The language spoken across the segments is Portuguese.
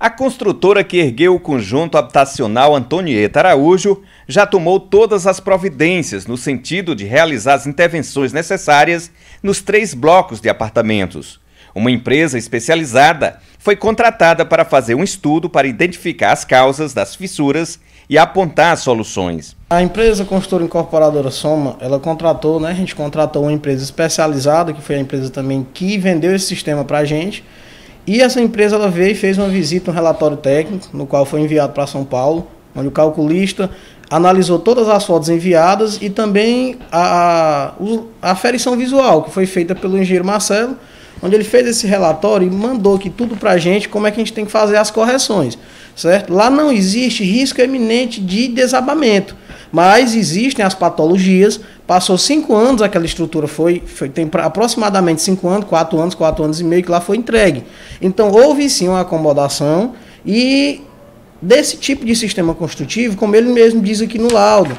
A construtora que ergueu o conjunto habitacional Antonieta Araújo já tomou todas as providências no sentido de realizar as intervenções necessárias nos três blocos de apartamentos. Uma empresa especializada foi contratada para fazer um estudo para identificar as causas das fissuras e apontar soluções. A empresa construtora incorporadora Soma, ela contratou, né? A gente contratou uma empresa especializada, que foi a empresa também que vendeu esse sistema para a gente e essa empresa ela veio e fez uma visita, um relatório técnico, no qual foi enviado para São Paulo, onde o calculista analisou todas as fotos enviadas e também a, a aferição visual, que foi feita pelo engenheiro Marcelo, onde ele fez esse relatório e mandou aqui tudo para a gente, como é que a gente tem que fazer as correções, certo? Lá não existe risco eminente de desabamento. Mas existem as patologias. Passou cinco anos, aquela estrutura foi, foi tem aproximadamente cinco anos, quatro anos, quatro anos e meio que lá foi entregue. Então houve sim uma acomodação e desse tipo de sistema construtivo, como ele mesmo diz aqui no laudo,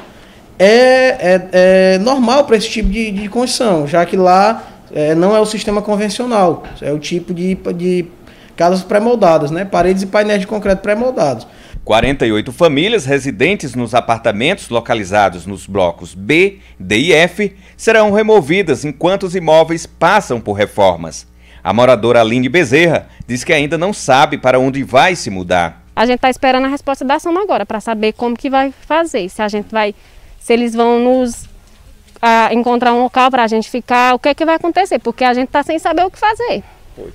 é, é, é normal para esse tipo de, de construção, já que lá é, não é o sistema convencional, é o tipo de, de casas pré-moldadas, né? paredes e painéis de concreto pré-moldados. 48 famílias residentes nos apartamentos localizados nos blocos B, D e F serão removidas enquanto os imóveis passam por reformas. A moradora Aline Bezerra diz que ainda não sabe para onde vai se mudar. A gente está esperando a resposta da ação agora para saber como que vai fazer, se a gente vai, se eles vão nos a, encontrar um local para a gente ficar, o que é que vai acontecer, porque a gente está sem saber o que fazer.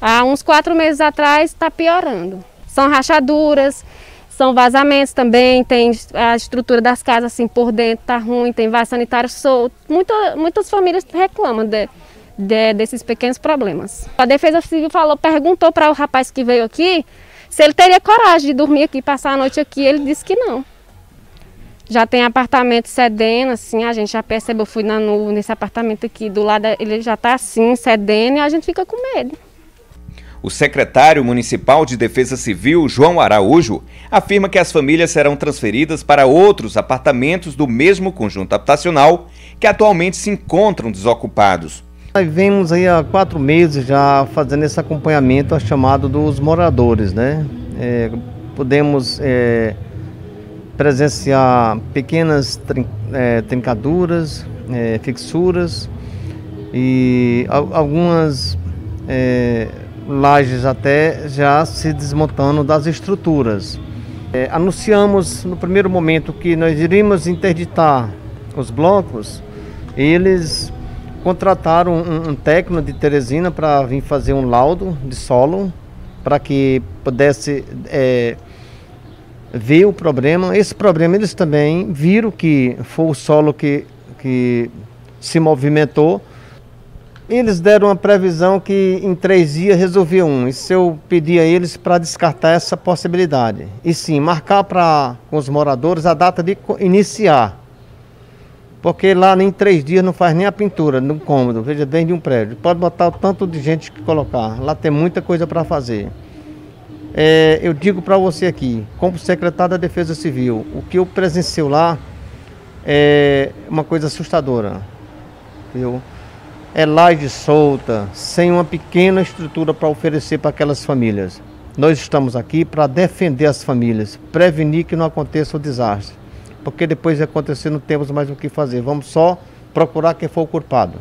Há uns quatro meses atrás está piorando. São rachaduras, são vazamentos também, tem a estrutura das casas assim por dentro tá ruim, tem vaso sanitário solto. Muita, muitas famílias reclamam de, de, desses pequenos problemas. A Defesa Civil falou, perguntou para o rapaz que veio aqui se ele teria coragem de dormir aqui, passar a noite aqui. Ele disse que não. Já tem apartamento cedendo, assim, a gente já percebeu, fui na, no, nesse apartamento aqui do lado, ele já está assim, cedendo, e a gente fica com medo. O secretário municipal de Defesa Civil, João Araújo, afirma que as famílias serão transferidas para outros apartamentos do mesmo conjunto habitacional que atualmente se encontram desocupados. Nós vemos aí há quatro meses já fazendo esse acompanhamento a chamado dos moradores, né? É, podemos é, presenciar pequenas trin é, trincaduras, é, fixuras e algumas é, lajes até já se desmontando das estruturas. É, anunciamos no primeiro momento que nós iríamos interditar os blocos. Eles contrataram um, um técnico de Teresina para vir fazer um laudo de solo para que pudesse é, ver o problema. Esse problema eles também viram que foi o solo que, que se movimentou eles deram uma previsão que em três dias resolviam. E se eu pedir a eles para descartar essa possibilidade? E sim, marcar para os moradores a data de iniciar. Porque lá em três dias não faz nem a pintura no cômodo, veja, dentro de um prédio. Pode botar o tanto de gente que colocar. Lá tem muita coisa para fazer. É, eu digo para você aqui, como secretário da Defesa Civil, o que eu presenciei lá é uma coisa assustadora. Viu? É laje solta, sem uma pequena estrutura para oferecer para aquelas famílias. Nós estamos aqui para defender as famílias, prevenir que não aconteça o desastre. Porque depois de acontecer não temos mais o que fazer, vamos só procurar quem for o culpado.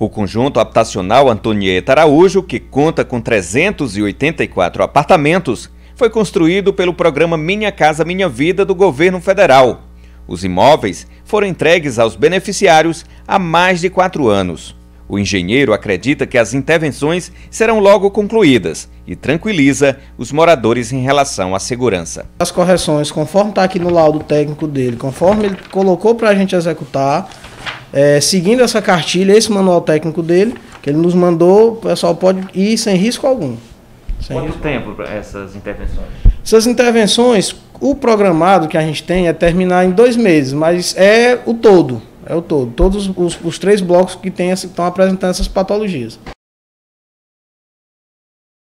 O conjunto habitacional Antonieta Araújo, que conta com 384 apartamentos, foi construído pelo programa Minha Casa Minha Vida do governo federal. Os imóveis foram entregues aos beneficiários há mais de quatro anos. O engenheiro acredita que as intervenções serão logo concluídas e tranquiliza os moradores em relação à segurança. As correções, conforme está aqui no laudo técnico dele, conforme ele colocou para a gente executar, é, seguindo essa cartilha, esse manual técnico dele, que ele nos mandou, o pessoal pode ir sem risco algum. Sem Quanto risco. tempo para essas intervenções? Essas intervenções, o programado que a gente tem é terminar em dois meses, mas é o todo. É o todo. Todos os, os três blocos que estão apresentando essas patologias.